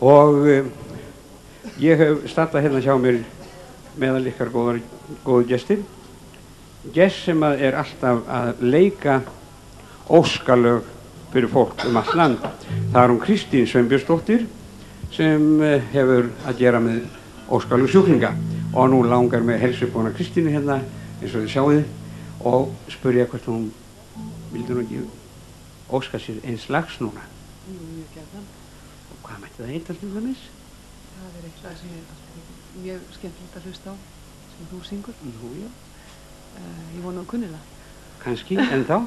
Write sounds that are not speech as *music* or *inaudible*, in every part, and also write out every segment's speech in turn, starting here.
og uh, ég hef startað hérna hjá mér meðal ykkar góðar, góðu gestir. Gest sem að er alltaf að leika óskalög fyrir fólk um all land. Það er hún Kristín Sveinbjörnsdóttir sem uh, hefur að gera með óskalög sjúklinga. Og nú langar með helsubóna Kristínu hérna eins og þið sjáuði og spurja hvort hún vildi nú ekki óska sér eins lags núna. Mjög gæðan. Það heita til dæmis? Það er eitthvað sem er alltaf mjög skemmtilegt að hlusta á sem þú syngur. Nú, já. Uh, ég vona að kunni það. Kanski, *laughs* en þá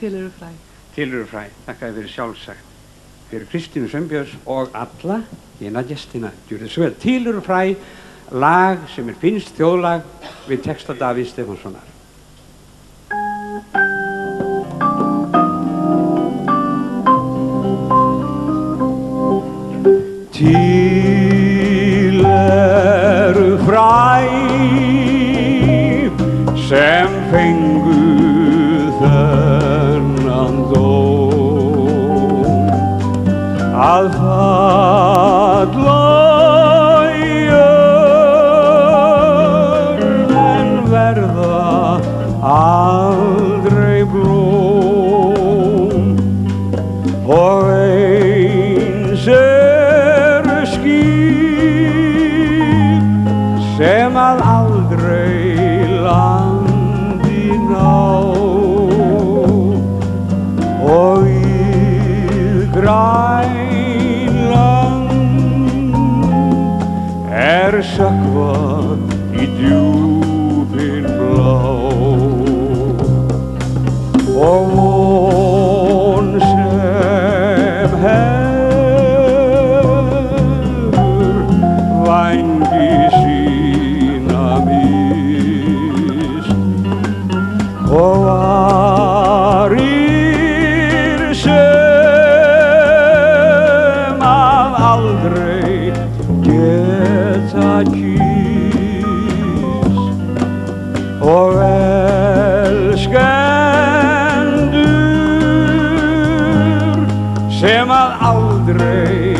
Til eru fræ. til eru fræ, þakka fyrir sjálfsagt fyrir Kristínu Sveinbjörns og alla hérna gestina, þið svo vel til eru fræ, lag sem er finnst þjóðlag við texta Davíð Stefánssonar Til eru fræ sem fengu þennan dóm. Að falla í jörð en verða aldrei blóm og elskendur sem að aldrei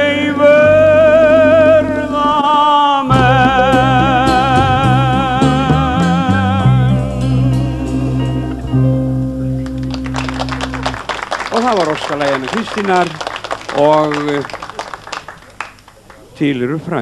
og það var óskalægja með Kristínar og eh, til eru fræ